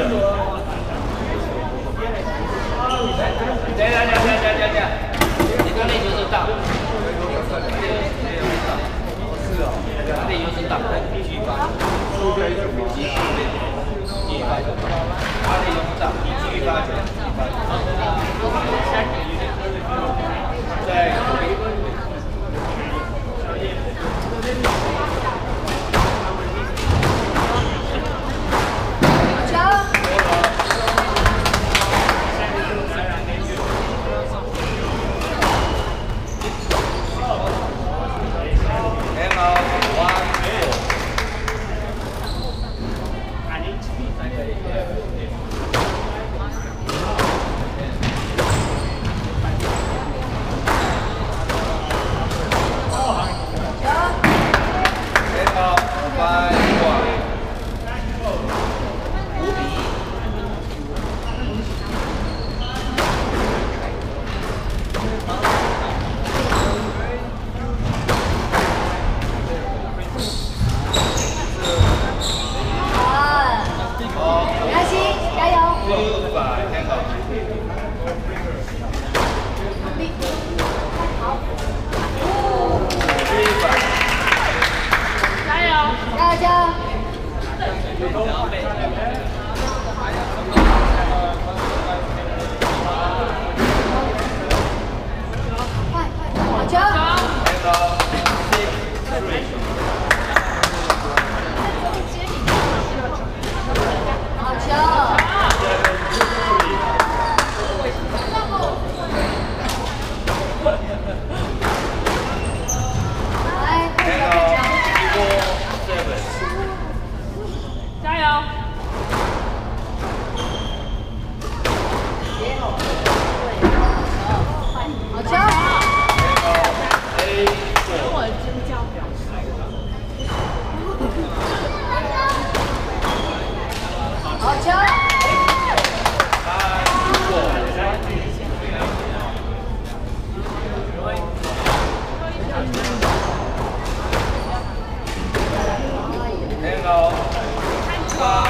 对对对对对。顔。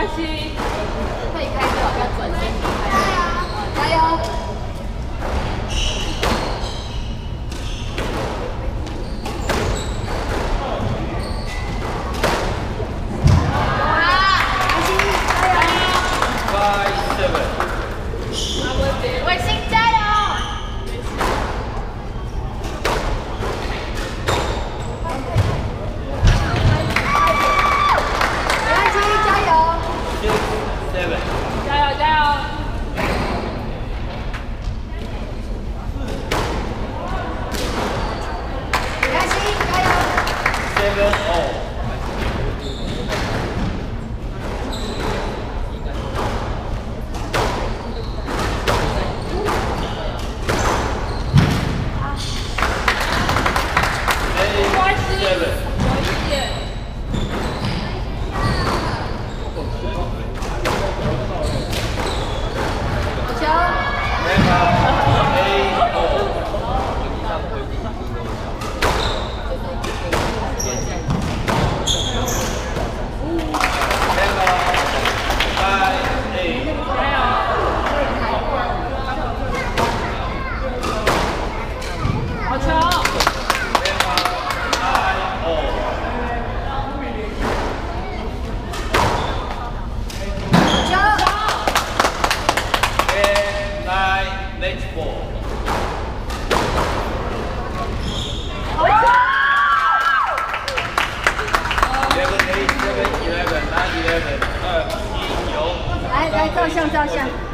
pode 来来照相照相